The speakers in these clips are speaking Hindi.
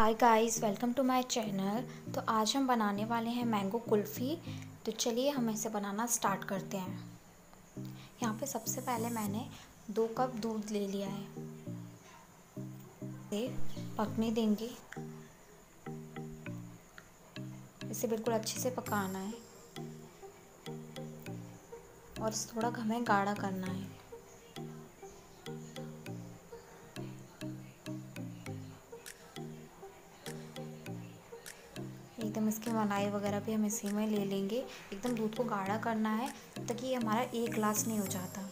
Guys welcome to my channel तो आज हम बनाने वाले हैं मैंगो कुल्फ़ी। तो चलिए हम इसे बनाना स्टार्ट करते हैं। यहाँ पे सबसे पहले मैंने दो कप दूध ले लिया है। पकने देंगे। इसे बिल्कुल अच्छे से पकाना है। और थोड़ा हमें गाढ़ा करना है। एकदम इसकी मलाई वगैरह भी हम इसी में ले लेंगे। एकदम दूध को गाढ़ा करना है, ताकि हमारा एक ग्लास नहीं हो जाता।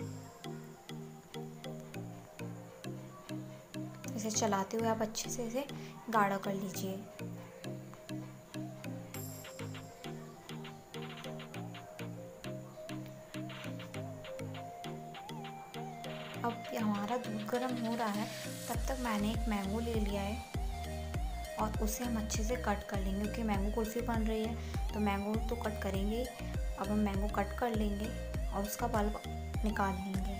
इसे चलाते हुए आप अच्छे से इसे गाढ़ा कर लीजिए। अब हमारा दूध गर्म हो रहा है, तब तक मैंने एक मैंगो ले लिया है। और उसे हम अच्छे से कट कर लेंगे, क्योंकि मैंगो कुल्फ़ी बन रही है तो मैंगो तो कट करेंगे अब हम मैंगो कट कर लेंगे और उसका पल्प निकाल लेंगे।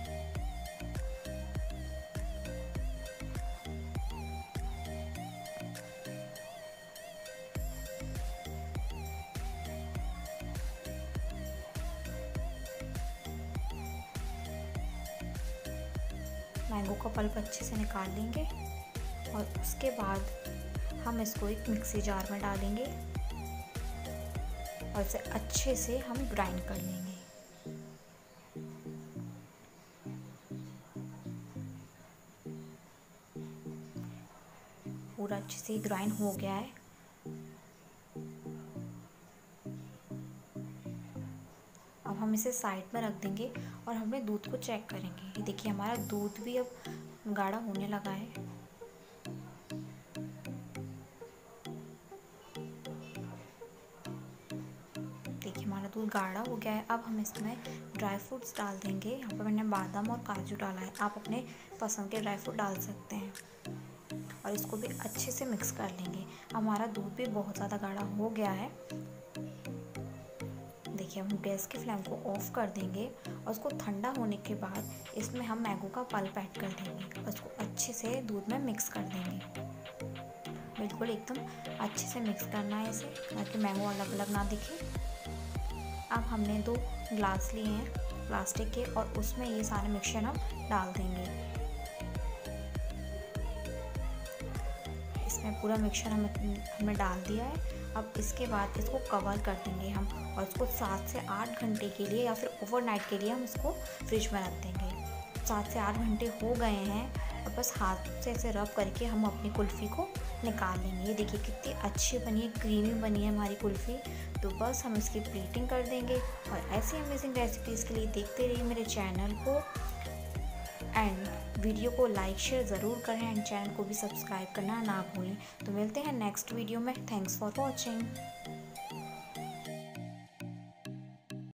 मैंगो का पल्प अच्छे से निकाल लेंगे और उसके बाद हम इसको एक मिक्सी जार में डालेंगे और इसे अच्छे से हम ग्राइंड कर लेंगे। पूरा अच्छे से ग्राइंड हो गया है। अब हम इसे साइड में रख देंगे और हमें दूध को चेक करेंगे। देखिए, हमारा दूध भी अब गाढ़ा होने लगा है। दूध गाढ़ा हो गया है। अब हम इसमें ड्राई फ्रूट्स डाल देंगे। यहाँ पर मैंने बादाम और काजू डाला है। आप अपने पसंद के ड्राई फ्रूट डाल सकते हैं। और इसको भी अच्छे से मिक्स कर लेंगे। हमारा दूध भी बहुत ज़्यादा गाढ़ा हो गया है। देखिए, हम गैस की फ्लेम को ऑफ़ कर देंगे और उसको ठंडा होने के बाद इसमें हम मैंगो का पल्प ऐड कर देंगे और उसको अच्छे से दूध में मिक्स कर देंगे। बिल्कुल एकदम अच्छे से मिक्स करना है इसे, ताकि मैंगो अलग अलग ना दिखे। अब हमने दो ग्लास लिए हैं प्लास्टिक के और उसमें ये सारे मिक्सचर हम डाल देंगे। इसमें पूरा मिक्सचर हम हमने डाल दिया है। अब इसके बाद इसको कवर कर देंगे हम और इसको सात से आठ घंटे के लिए या फिर ओवरनाइट के लिए हम इसको फ्रिज में रख देंगे। सात से आठ घंटे हो गए हैं। और बस हाथ से ऐसे रब करके हम अपनी कुल्फ़ी को निकाल लेंगे ये देखिए कितनी अच्छी बनी है क्रीमी बनी है हमारी कुल्फ़ी। तो बस हम इसकी प्लेटिंग कर देंगे और ऐसी अमेजिंग रेसिपीज़ के लिए देखते रहिए मेरे चैनल को। एंड वीडियो को लाइक शेयर ज़रूर करें एंड चैनल को भी सब्सक्राइब करना ना भूलें। तो मिलते हैं नेक्स्ट वीडियो में। Thanks for watching